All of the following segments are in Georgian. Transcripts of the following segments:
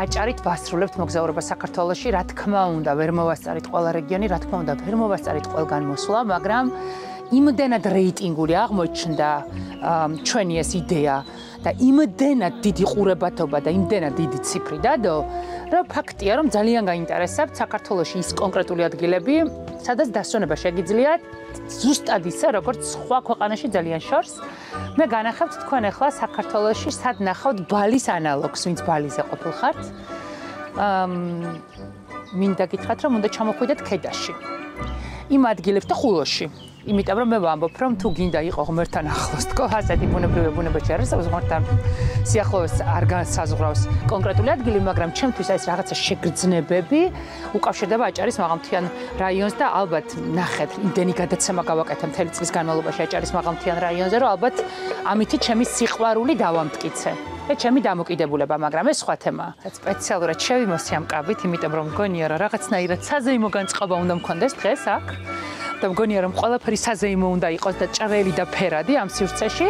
აჭარით ვასრულებთ მოგზაურობა საქართველოში. რა თქმა უნდა, ვერ მოვასწარით ყველა რეგიონი, რა თქმა უნდა, ვერ მოვასწარით ყველგან მოსვლა, მაგრამ იმდენად რეიტინგული აღმოჩნდა ჩვენი ეს იდეა და იმდენად დიდი ყურებათობა და იმდენად დიდი ციფრი დადო, რომ ფაქტია, რომ ძალიან გაინტერესებთ საქართველოში ის კონკრეტული ადგილები, სადაც დასვენება შეგიძლიათ ზუსტად ისე, როგორც სხვა ქვეყანაში ძალიან შორს. მე განახავთ თქვენ ახლა საქართველოში სად ნახავთ ბალის ანალოგს, ვინც ბალიზე ყოფილხართ. აა მინდა გითხრათ, რომ უნდა ჩამოხვიდეთ ქედაში. იმ ადგილებში და ხულოში. იმიტომ რომ მე ვამბობ რომ თუ გინდა იყო ღმერთთან ახლოს თქო ასეთი ბუნებრივი ბუნებაში არის ღმერთთან სიახლოვეს არ განსაზღვრავს კონკრეტული ადგილი მაგრამ ჩემთვის ეს რაღაცა შეგრძნებები უკავშირდება აჭარის მაღალმთიან რაიონს და ალბათ ნახეთ იმდენი გადაცემა გავაკეთე მთელი წლის განმავლობაში აჭარის მაღალმთიან რაიონზე რომ ალბათ ამითი ჩემი სიყვარული დავამტკიცე და ჩემი დამოკიდებულება, მაგრამ ეს სხვა თემაა. სპეციალურად შევიმოსი ამ კაბით, იმიტომ რომ მგონია რა რაღაცნაირად საზეიმო განწყობა უნდა მქონდეს დღეს აქ. და მგონია რომ ყველაფერი საზეიმო უნდა იყოს და ჭრელი და ფერადი ამ სივრცეში.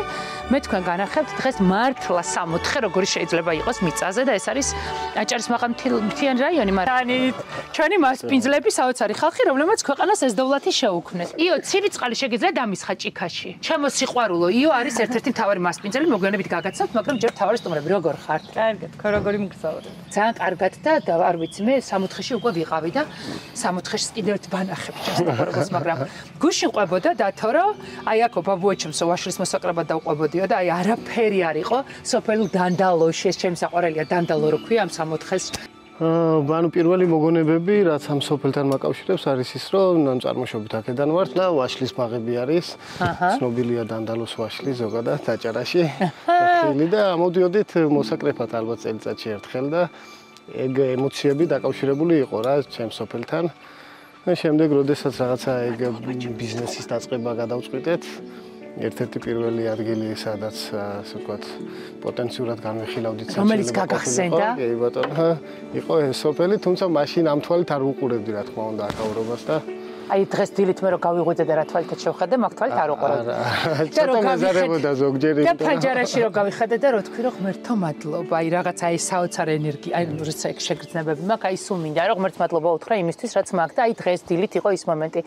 მე თქვენ განახებთ დღეს მართლა 64 როგორი შეიძლება იყოს მიწაზე და ეს არის აჭარის მაღალმთიან რაიონი, მაგრამ ჩვენი მასპინძლები საოცარი ხალხი, რომლებმაც ქვეყანას ეს დოვლათი შეუქმნეს. იო, ცივი წყალი შეგიძლია დამისხა ჭიქაში. ჩემო სიყვარულო, იო არის ერთ-ერთი მთავარი მასპინძელი, მოგვიანებით გაგაცნობთ, მაგრამ ჯერ მთავარი სტუმრები როგორ ხართ? კარგად, ხო როგორი მგზავრობთ? ძალიან კარგად და არ ვიცი, მე 64-ში უკვე ვიყავი და 64-ში კიდევ ერთ ბანახებ ჩასწორებას, მაგრამ გუშინ ყვებოდა დათო რომ აი აქ ბაბუაჩემსო ვაშლის მოსაკრებად დაუყვებოდიო და აი არაფერი არ იყო. სოფელ დანდალოში ეს ჩემს საყვარელია დანდალო რო ქვია ამ 64-ს ანუ პირველი მოგონებები რაც ამ სოფელთან მაკავშირებს არის ის რომ ნაწარმოშობით აქედან ვართ და ვაშლის ბაღები არის. ცნობილია დანდალოს ვაშლი ზოგადად დაჭარაში. ხილი და მოდიოდით მოსაკრეფად ალბათ წელიწადში ერთხელ და ეგ ემოციები დაკავშირებული იყო რა ჩემ სოფელთან და შემდეგ როდესაც რაღაცა ეგ ბიზნესის დაწყება გადავწყვიტეთ ერთ-ერთი პირველი ადგილი სადაც ასე ვთქვათ პოტენციურად განვიხილავდით საჭიროებას რომელიც გაგახსენდა. კი ბატონო იყო სოფელი თუმცა მაშინ ამ თვალით არ უყურებდი რა თქმა უნდა აკავრობას და აი დღეს დილით მე რო გავიღვიძე და რა თვალით შევხედე, მაგ თვალით არ უყურებ. და რო გავიხედე ზოგჯერ და ფაჯარაში რო გავიხედე და რო თქვი რომ ღმერთო მადლობა, აი რაღაცა აი საოცარ ენერგია, აი როცა ეგ შეგრძნებები მაქვს, აი სულ მინდა რომ ღმერთს მადლობა უთხრა იმისთვის, რაც მაგ და აი დღეს დილით იყო ის მომენტი.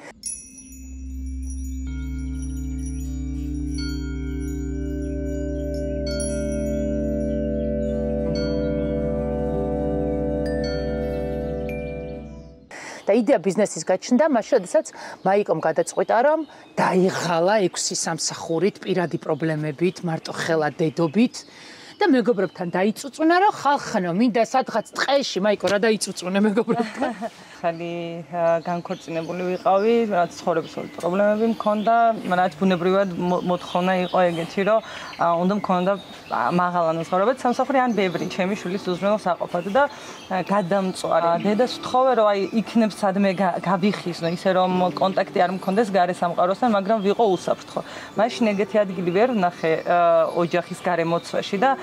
და იდეა ბიზნესის გაჩნდა მაშინ, როდესაც მაიკომ გადაწყვიტა, რომ დაიღალა 6 სამსახურით, პირადი პრობლემებით, მარტო ხელა დედობით და მეგობრებთან დაიწუწუნა, რომ ხალხნო, მინდა სადღაც ტყეში, მაიკო რა დაიწუწუნე მეგობრებთან? ხალი განქორწინებული ვიყავი, რაც ცხოვრების პრობლემები მქონდა, რაც ბუნებრივად მოთხოვნა იყო ეგეთი, რომ უნდა მქონდა მაღალანო ცხოვრება, სამსახური ან ბევრი, ჩემი შვილის უზრუნველს აყოფად და გადამწვარი. დედას ვთხოვე, რომ აი იქნებ სადმე გავიხიზნო, ისე რომ კონტაქტი არ მქონდეს გარე სამყაროსთან, მაგრამ ვიყო უსაფრთხო. მაშინ ეგეთი ადგილი ვერ ვნახე ოჯახის გარე მოცვაში და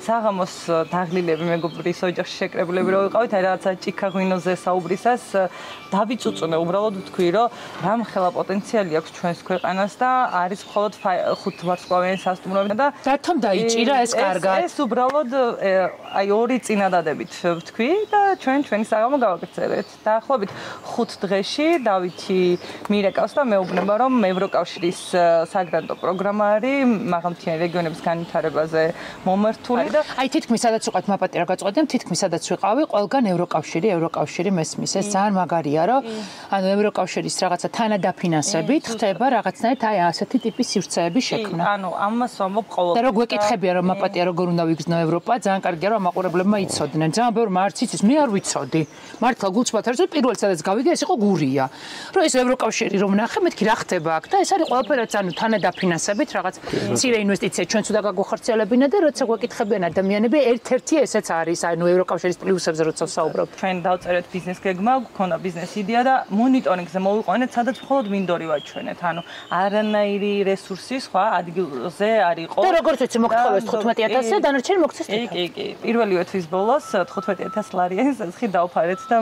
საღამოს დაღლილები მეგობრის ოჯახში შეკრებულები რო ვიყავით, აი რაღაცა ჭიქა ღვინოზე საუბრისას დავიწუწუნე უბრალოდ ვთქვი რომ რამ ხელა პოტენციალი აქვს ჩვენს ქვეყანას და არის მხოლოდ ხუთ ვარსკვლავიანი სასტუმროები და რატომ დაიჭირა ეს კარგად? ეს უბრალოდ აი ორი წინადადებით ვთქვი და ჩვენ ჩვენი საღამო გავაკეთეთ დაახლოებით 5 დღეში დავითი მირეკავს და მეუბნება რომ ევროკავშირის საგრანტო პროგრამა არის მაღალმთიანი რეგიონების განვითარებაზე მომართული და აი თითქმის სადაც ვიყავთ მაპატი რა გაწყვეტენ თითქმის სადაც ვიყავი ყველგან ევროკავშირი ევროკავშირი მესმის ეს ძალიან მაგარია, რომ ანუ ევროკავშირის რაღაცა თანადაფინანსებით ხდება რაღაცნაირად აი ასეთი ტიპის სივრცეების შექმნა. ანუ ამას ვამბობ ყოველ და რო გვეკითხებია რომ მაპატია როგორ უნდა ვიგზნო ევროპა, ძალიან კარგია რომ მაყურებლებმა იცოდნენ. ძალიან ბევრი მარც იცის, მე არ ვიცოდი. მართლა გულწრფელად არის პირველ სადაც გავიგე ეს იყო გურია. რომ ეს ევროკავშირი რომ ნახე, მეთქი რა ხდება აქ და ეს არის ყველაფერაც ანუ თანადაფინანსებით რაღაც ცირე ინვესტიცია ჩვენ თუდა გაგვახორციელებინა და როცა გვეკითხებიან ადამიანები, ერთ-ერთი ესეც არის, ანუ ევროკავშირის პლუსებზე როცა ვსაუბრობთ. ჩვენ დავწერეთ ბიზნეს გეგმა, გქონდა ბიზნეს იდეა და მონიტორინგზე მოვიყვანეთ, სადაც მხოლოდ მინდორი ვაჩვენეთ. ანუ არანაირი რესურსი სხვა ადგილზე არ იყო. და როგორც ვიცი, მოგთხოვეს 15000 და დანარჩენი მოგცეს თვითონ. კი, კი, კი. პირველი თვის ბოლოს 15000 ლარიანი სესხი დავფარეთ და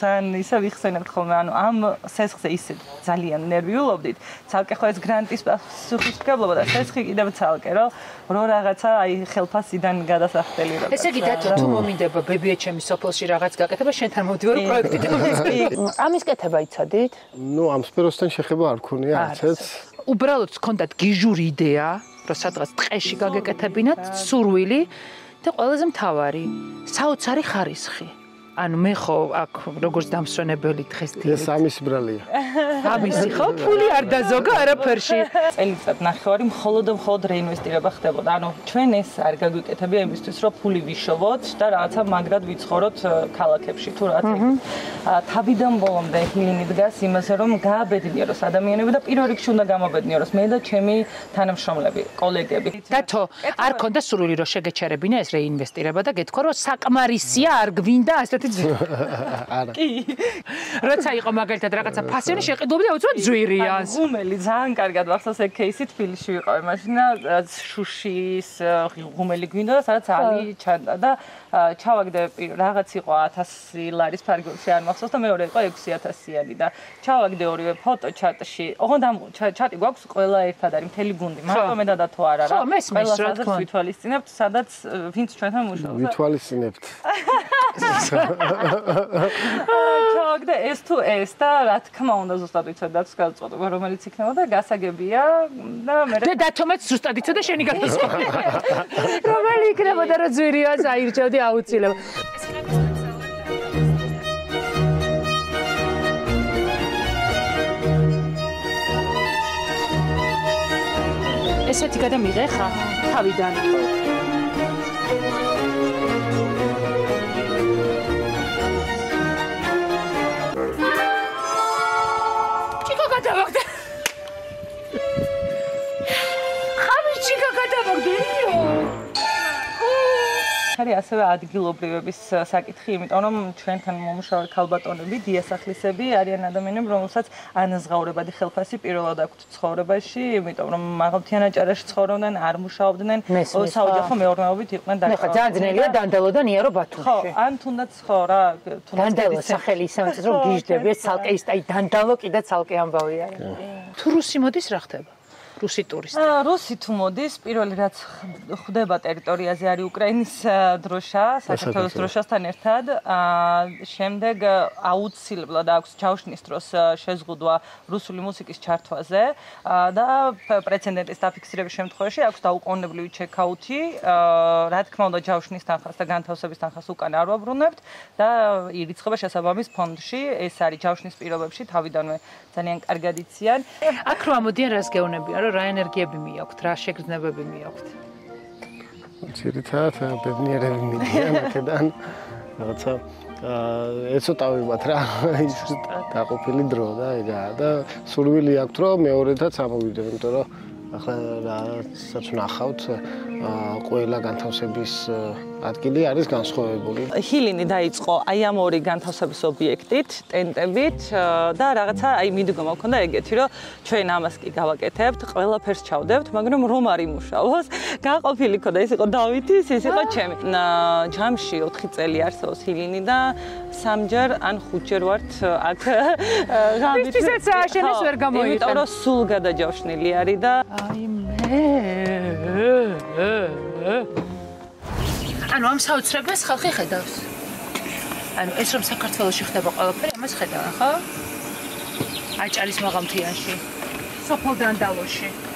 ძალიან ისე ვიხსენებთ ხოლმე, ანუ ამ სესხზე ისე ძალიან ნერვიულობდით. ცალკე ხო ეს გრანტის პასუხისმგებლობა და სესხი კიდევ ცალკე, რომ რო რაღაცა აი ხელფასი მასიდან გადასახდელი რა. ესე იგი დათო თუ მომინდება ბებიეჩემი სოფელში რაღაც გაკეთება, შენთან მოვდივარ პროექტით. ამის კეთება იცოდით? ნუ ამ სფეროსთან შეხება არ ქონია არცეც. უბრალოდ გქონდათ გიჟური იდეა, რომ სადღაც ტყეში გაგეკეთებინათ სურვილი და ყველაზე მთავარი, საოცარი ხარისხი. ანუ მე ხო აქ როგორც დამსვენებელი დღეს დი ეს ამის ბრალია ამისი ხო? ფული არ დაზოგა არაფერში. წელიწად ნახევარი მხოლოდ მხოლოდ რეინვესტირება ხდებოდა. ანუ ჩვენ ეს არ გაგვიკეთებია იმისთვის რომ ფული ვიშოვოთ და რაღაცა მაგრად ვიცხოვროთ ქალაქებში თუ რა. თქმა უნდა თავიდან ბოლომდე ჰილინი დგას იმაზე რომ გააბედნიეროს ადამიანები და პირველ რიგში უნდა გამაბედნიეროს მე და ჩემი თანამშრომლები კოლეგები. და თო არ ქონდა სურვილი რომ შეგეჩერებინა ეს რეინვესტირება და გეთქვა რომ საკმარისია არ გვინდა ასეთი გიგძი? არა. კი. როცა იყო მაგალითად რაღაცა ფასიონი შეყიდულობდა უცბად ძვირიანს. გუმელი ძალიან კარგად მახსოვს ეგ кейსი თბილისში ვიყავი მაშინ რაც შუშის გუმელი გვინდა სადაც ალი ჩანდა და ჩავაგდე რაღაც იყო 1000 ლარის ფარგლებში არ მახსოვს და მეორე იყო 6000-იანი და ჩავაგდე ორივე ფოტო ჩატში. ოღონდ ამ ჩატი გვაქვს ყველა ერთად არის მთელი გუნდი. მარტო მე და თუ არა რა. ყველა სადაც ვითვალისწინებთ სადაც ვინც ჩვენთან მუშაობს. ვითვალისწინებთ. ჩავაგდე ეს თუ ეს და რა თქმა უნდა ზუსტად იცოდა დათოს გადაწყვეტა რომელიც იქნება და გასაგებია და მე და დათომაც ზუსტად იცოდა შენი გადაწყვეტა. რომელი იქნებოდა რა ძვირია საერთოდ მოდი აუცილებლად. ესეთი გადამიღე ხა თავიდან. არის ასევე ადგილობრივების საკითხი, იმიტომ რომ ჩვენთან მომუშავე ქალბატონები, დიასახლისები არიან ადამიანები, რომელსაც ანაზღაურებადი ხელფასი პირველად აქვთ ცხოვრებაში, იმიტომ რომ მაღალთიან აჭარაში ცხოვრობდნენ, არ მუშაობდნენ, საოჯახო მეურნეობით იყვნენ დაკავებული. ხო, ძალიან ძნელია დანდალო და ნიერო ბათუმში. ხო, ან თუნდაც ხო რა, თუნდაც დანდალო სახელი ისე რომ გიჟდები, ცალკე ის აი დანდალო კიდე ცალკე ამბავი არის. თუ რუსი მოდის რა ხდება? რუსი ტურისტი? აა რუსი თუ მოდის, პირველი რაც ხდება ტერიტორიაზე არის უკრაინის დროშა, საქართველოს დროშასთან ერთად. აა შემდეგ აუცილებლად აქვს ჩაუშნის დროს შეზღუდვა რუსული მუსიკის ჩართვაზე და პრეცედენტის დაფიქსირების შემთხვევაში აქვს დაუყოვნებლივი ჩეკაუთი. აა რა თქმა უნდა, ჩაუშნის თანხას და განთავსების თანხას უკან არ ვაბრუნებთ და ირიცხება შესაბამის ფონდში. ეს არის ჩაუშნის პირობებში თავიდანვე ძალიან კარგად იციან. აქ რო ამოდიან რას გეუბნებიან? რა ენერგიები მიაქვთ, რა შეგრძნებები მიაქვთ? ცირითადად ბედნიერები მიდიან აქედან. რაღაცა ეცოტავებათ რა ის დაყოფილი დრო და ეგაა და სურვილი აქვთ რომ მეორედაც ამოვიდე, იმიტომ რომ ახლა რასაც ნახავთ ყველა განთავსების ადგილი არის განსხვავებული. ჰილინი დაიწყო აი ამ ორი განთავსების ობიექტით, ტენტებით და რაღაცა აი მიდგომა მქონდა ეგეთი, რომ ჩვენ ამას კი გავაკეთებთ, ყველაფერს ჩავდებთ, მაგრამ რომ არ იმუშაოს, გაყოფილი ქონდა, ეს იყო დავითის, ეს იყო ჩემი. ჯამში 4 წელი არსებობს ჰილინი და სამჯერ ან ხუთჯერ ვართ აქ ღამით. ვისაც ააშენეს ვერ გამოიყენ. იმიტომ რომ სულ გადაჯავშნილი არის და აი მე ანუ ამ საოცრებას ხალხი ხედავს. ანუ ეს რომ საქართველოსში ხდება ყველაფერი, ამას ხედავენ, ხო? აჭარის მაღალმთიანში, სოფელ დანდალოში.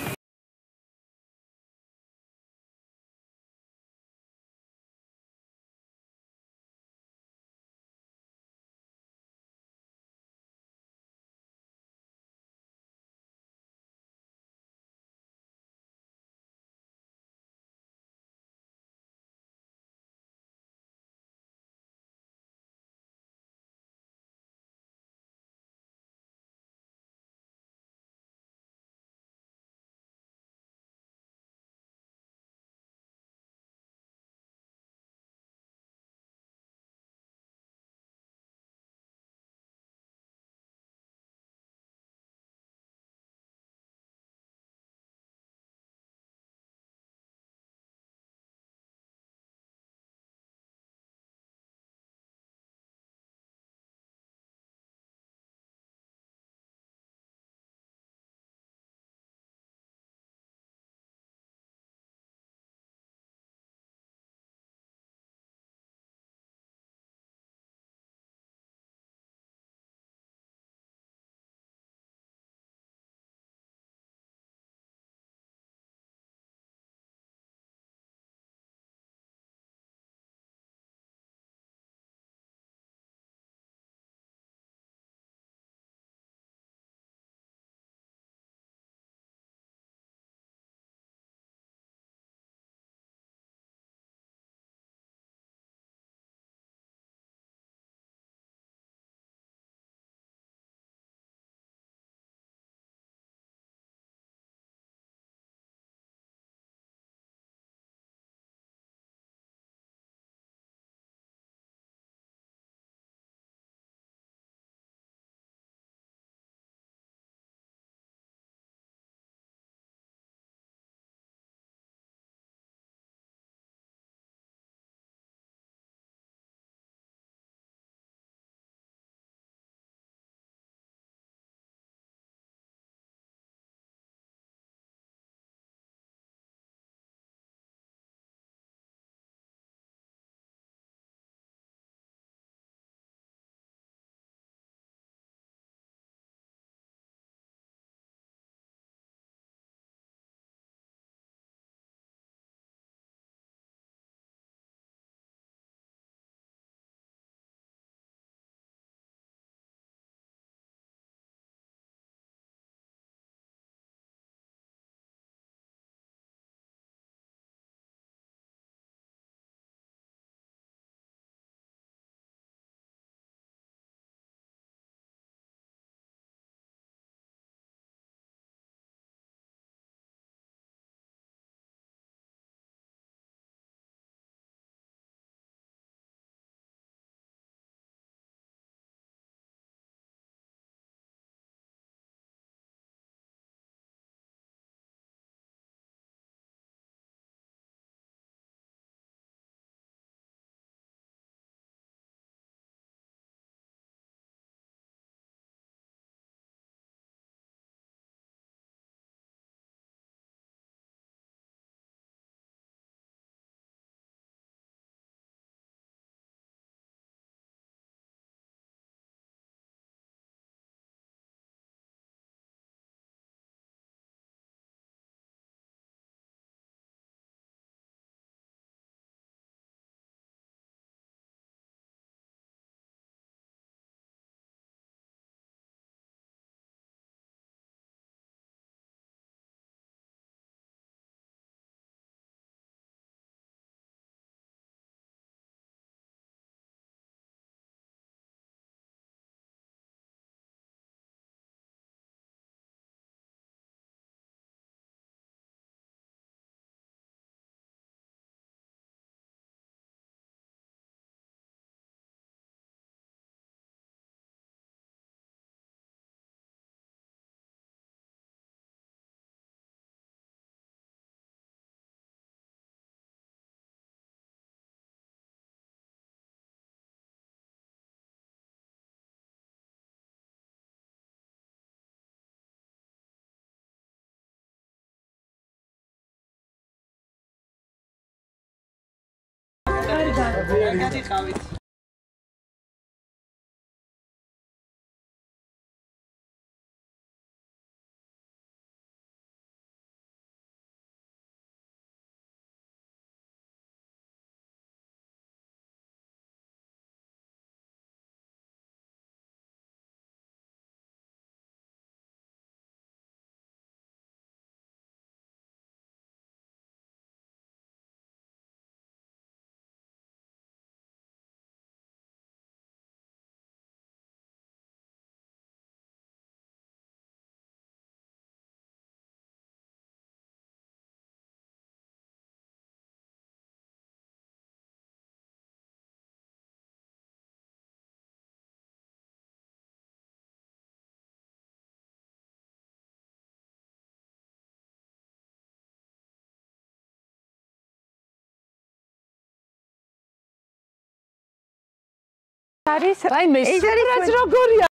გადიყავით არის აი მე სულაც როგორია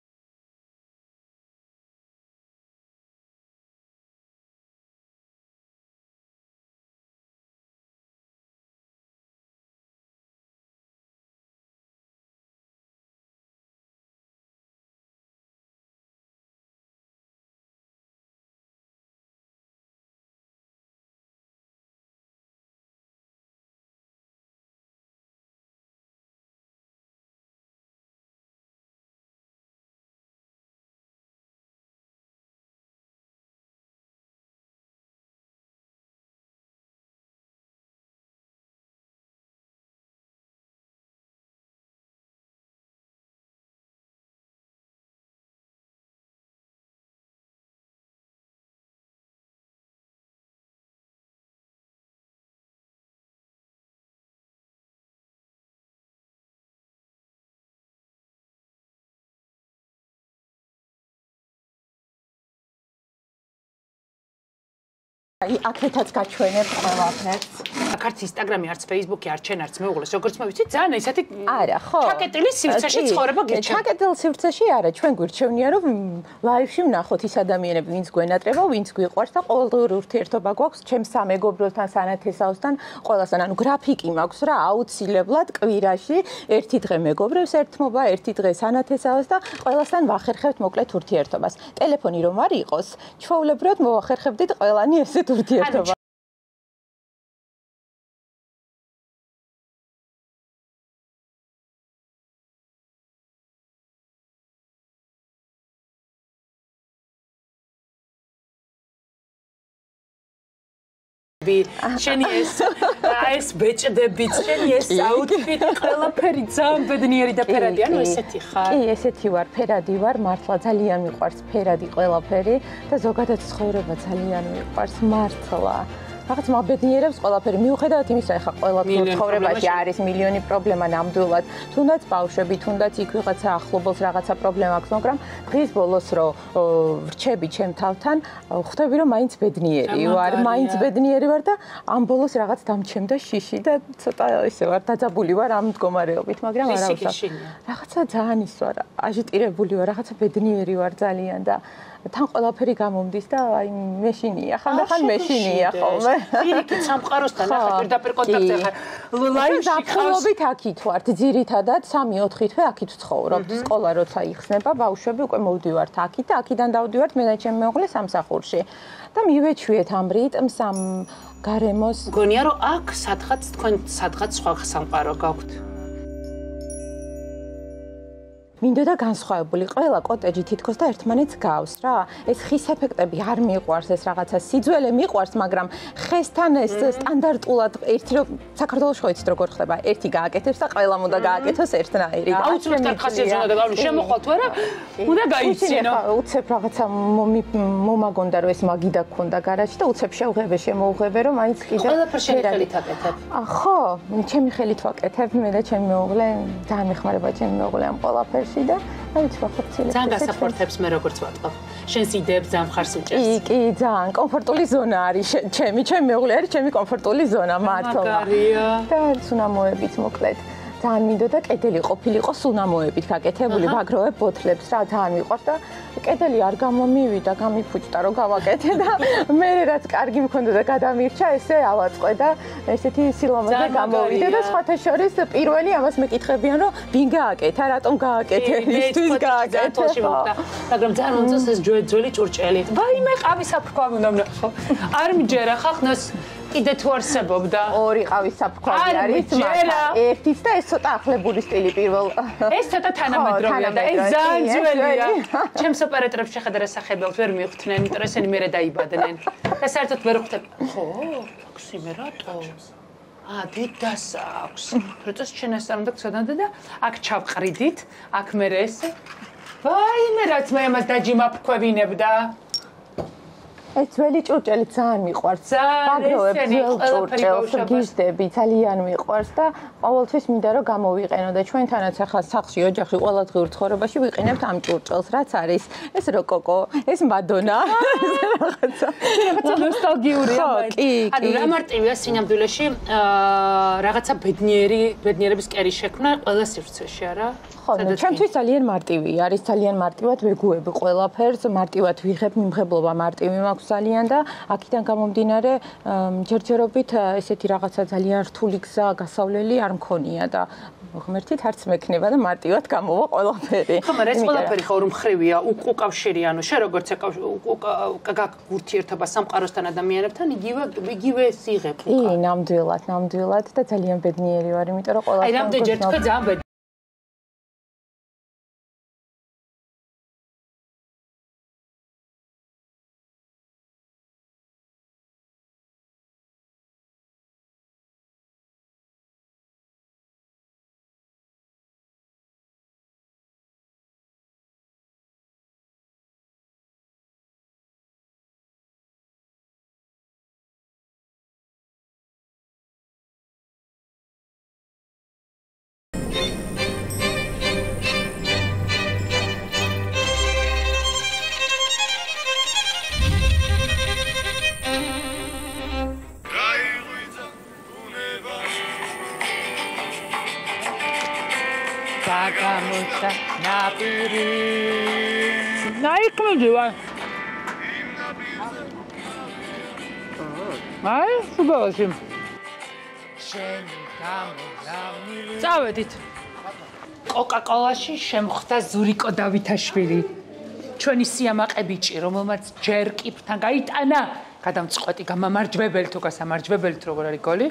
აი აქეთაც გაჩვენებ ყველაფერს. აქ არც ინსტაგრამი, არც ფეისბუქი, არც ჩენ, არც მეუღლეს, როგორც მოვიცი, ძალიან ესეთი არა, ხო. ჩაკეტილი სივრცეში ცხოვრება გიჩვენ. ჩაკეტილ სივრცეში არა, ჩვენ გვირჩევნია, რომ ლაივში ვნახოთ ის ადამიანები, ვინც გვენატრება, ვინც გვიყვარს და ყოველდღიური ურთიერთობა გვაქვს ჩემს სამეგობროსთან, სანათესაოსთან, ყველასთან. ანუ გრაფიკი მაქვს რა, აუცილებლად კვირაში ერთი დღე მეგობრებს ერთმობა, ერთი დღე სანათესაოს და ყველასთან ვახერხებთ მოკლედ ურთიერთობას. ტელეფონი რომ არ იყოს, ჩვეულებრივად მოვახერხებდით ყველანი ესეთ ურთიერთობა. შენი ეს ეს ბეჭდები, შენი ეს აუთფიტი, ყველაფერი ძალიან ბედნიერი და ფერადი, ანუ ესეთი ხარ? კი, ესეთი ვარ, ფერადი ვარ, მართლა ძალიან მიყვარს ფერადი ყველაფერი და ზოგადად ცხოვრება ძალიან მიყვარს, მართლა. რაღაც მაბედნიერებს ყველაფერი. მიუხედავად იმისა, ეხა ყველა ცხოვრებაში არის მილიონი პრობლემა ნამდვილად, თუნდაც ბავშვები, თუნდაც იქ ვიღაცა ახლობელს რაღაცა პრობლემა აქვს, მაგრამ დღის ბოლოს რო ვრჩები ჩემ თავთან, ხვდები რომ მაინც ბედნიერი ვარ, მაინც ბედნიერი ვარ და ამ ბოლოს რაღაც დამჩემდა შიში და ცოტა ისე ვარ დაძაბული ვარ ამ მდგომარეობით, მაგრამ არა ვსა. რაღაცა ძალიან ის ვარ, აჟიტირებული ვარ, რაღაცა ბედნიერი ვარ ძალიან და თან ყველაფერი გამომდის და აი მეშინია ხანდახან მეშინია ხოლმე პირიქით სამყაროსთან ახლა პირდაპირ კონტაქტზე ხარ. ლაივში ხარ აქით ვართ ძირითადად 3-4 თვე აქით ვცხოვრობთ სკოლა როცა იხსნება ბავშვები უკვე მოვდივართ აქით და აქიდან დავდივართ მე და ჩემი მეუღლე სამსახურში. და მივეჩვიეთ ამ რიტმს ამ გარემოს. გონია რომ აქ სადღაც თქვენ სადღაც სხვა სამყარო გაქვთ მინდოდა განსხვავებული ყველა კოტეჯი თითქოს და ერთმანეთს გავს რა. ეს ხის ეფექტები არ მიყვარს ეს რაღაცა სიძველე მიყვარს მაგრამ ხესთან ეს სტანდარტულად ერთი რომ საქართველოს ხო იცით როგორ ხდება? ერთი გააკეთებს და ყველა უნდა გააკეთოს ერთნაირი. და აუცილებლად ხასიათს უნდა და შემოხვალ თუ არა? უნდა გაიცინო. უცებ რაღაცა მომაგონდა რომ ეს მაგიდა ქონდა გარაჟში და უცებ შევღებე შემოუღებე რომ მაინც კიდე ყველაფერს ხელით აკეთებ ხო ჩემი ხელით ვაკეთებ მე და ჩემი მეუღლე ძალიან მეხმარება ჩემი მეუღლე ამ ყველაფერს სივრცეში და აი ვიცი ვახორციელებ. ძალიან გასაფორთებს მე როგორც ვატყობ. შენს იდეებს ძალიან ხარს უჭერს. კი, კი, ძალიან კომფორტული ზონა არის ჩემი, ჩემი მეუღლე არის ჩემი კომფორტული ზონა მართლა. მაგარია. და ცუნამოებით მოკლედ. ძალიან მინდოდა კედელი ყოფილიყო სუნამოებით გაკეთებული, ბაგროვებ ბოთლებს რა ძალიან მიყვარს და კედელი არ გამომივიდა, გამიფუჭდა რომ გავაკეთე და მე რაც კარგი მქონდა და გადამირჩა, ესე ავაწყე და ესეთი სილამაზე გამოვიდა და სხვათა შორის პირველი ამას მეკითხებიან რომ ვინ გააკეთა, რატომ გააკეთე, ისთვის გააკეთე. მაგრამ ძალიან მომწონს ეს ძველი ჭურჭელი. ვაიმე ყავის საფრქვავი უნდა ვნახო. არ მიჯერა ხახნოს კიდე თუ არსებობდა? ორი ყავის საფრქვავი არის მაგრამ ერთიც და ეს ცოტა ახლებული სტილი პირველ ეს ცოტა თანამედროვეა და ეს ძალიან ძველია ჩემს ოპერატორებს შეხედა სახებელთ ვერ მიხვდნენ იმიტომ ესენი მერე დაიბადნენ. და საერთოდ ვერ ხვდებ ხო აქსი მე რატო? ა დიდას აქვს. პროცეს ჩენას არ უნდა გწოდანდა და აქ ჩავყრიდით აქ მე ეს ვაიმე რაც მე ამას დაჯიმა ფქვევინებდა ეს ძველი ჭურჭელი ძალიან მიყვარს. ძველ ჭურჭელს გიჟდები, ძალიან მიყვარს და ყოველთვის მინდა რომ გამოვიყენო და ჩვენთანაც ახლა სახლში ოჯახში ყოველდღიურ ცხოვრებაში ვიყენებთ ამ ჭურჭელს, რაც არის ეს როკოკო, ეს მადონა. რაღაცა. რაღაცა ნოსტალგიურია. კი, კი. ანუ რა მარტივია სინამდვილეში რაღაცა ბედნიერი, ბედნიერების კერი შექმნა ყველა სივრცეში, არა? ხო, ჩემთვის ძალიან მარტივი არის, ძალიან მარტივად ვეგუები ყველაფერს, მარტივად ვიღებ მიმღებლობა მარტივი მაქვს ძალიან და აქედან გამომდინარე ჯერჯერობით ესეთი რაღაცა ძალიან რთული გზა გასავლელი არ მქონია და ღმერთით არც მექნება და მარტივად გამოვა ყველაფერი. ხო, მაგრამ ეს ყველაფერი ხო რომ ხრივია უკავშირი, ანუ შე როგორც გაგურთიერთობა სამყაროსთან ადამიანებთან, იგივე იგივე სიღებ. კი, ნამდვილად, ნამდვილად და ძალიან ბედნიერი ვარ, იმიტომ რომ ყველაფერი აი, რამდენჯერ თქვა ძალიან ნაპირი. ნაიქმდი ვარ აი გამოგამილი წავედით. კოკაკოლაში შემხვდა ზურიკო დავითაშვილი. ჩვენი სიამაყებიჭი რომელმაც ჯერ კიფთან გაიტანა. გადამწყვეტი გამამარჯვებელი თუ გასამარჯვებელი თუ როგორ არის გოლი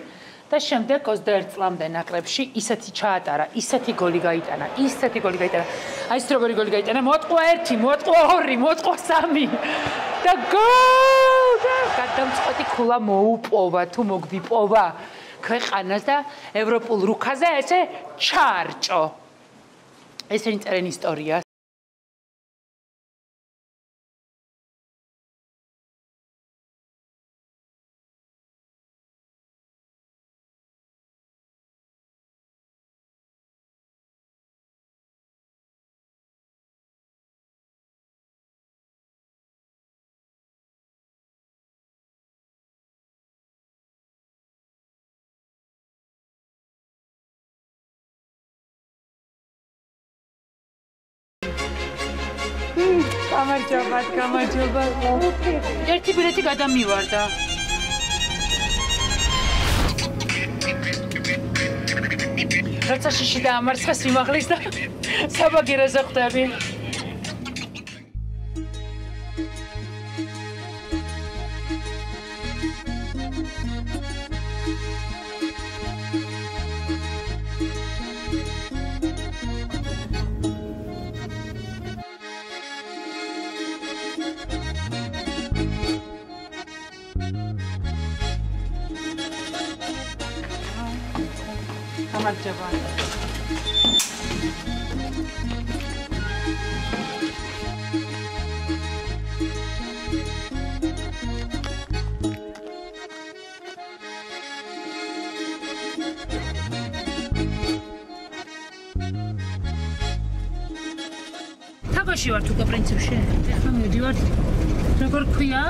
და შემდეგ 21 წლამდე ნაკრებში ისეთი ჩაატარა, ისეთი გოლი გაიტანა, ისეთი გოლი გაიტანა. აი ეს როგორი გოლი გაიტანა? მოტყვა 1, მოტყვა 2, მოტყვა 3. და გოლ! გადამწყვეტი ქულა მოუპოვა თუ მოგბიპოვა ქვეყანას და ევროპულ რუქაზე ესე ჩარჭო. ესენი წერენ ისტორიას. გამარჯობა, გამარჯობა. ერთი ბილეთი გადამივარდა. რაცა შიში და ამარცხეს იმაღლის და საბაგიროზე ხვდები. გამარჯობა. თაგაში ვარ თუკა პრინციპში. ეხლა მივდივარ. როგორ ქვია?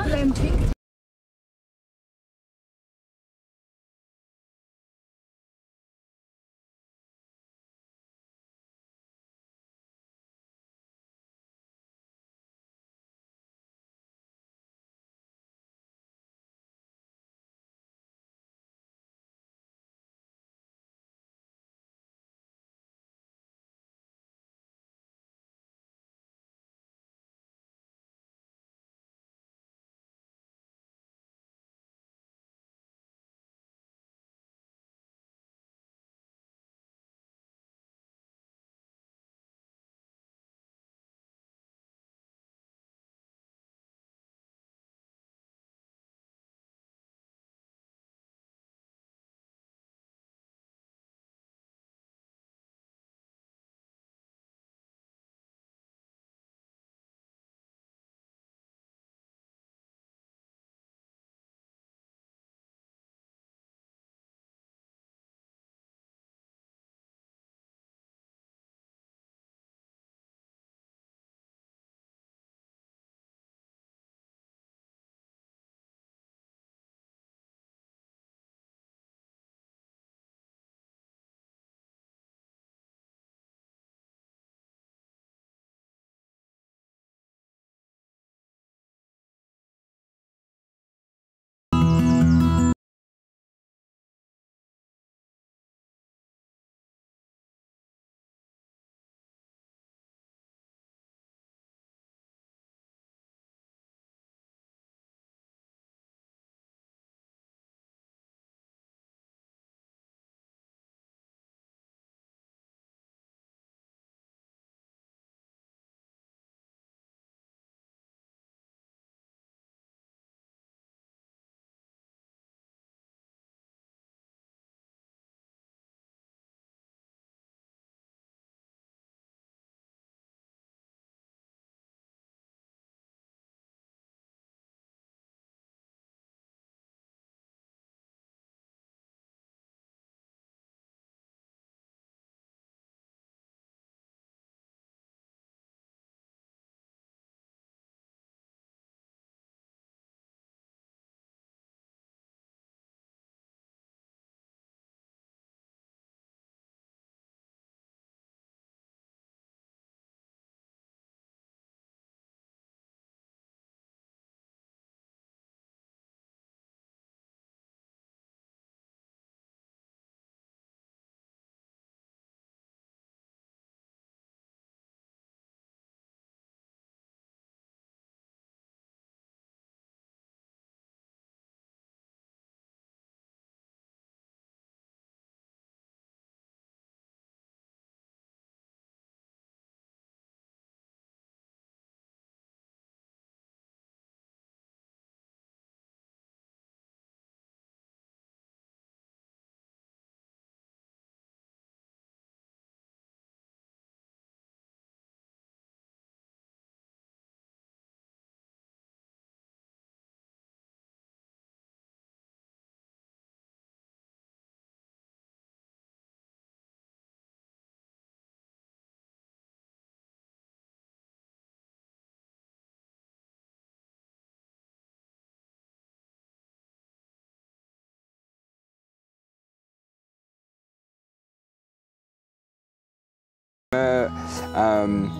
um,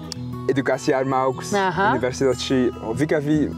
educatie maar ook uh -huh. universiteit. Vika vi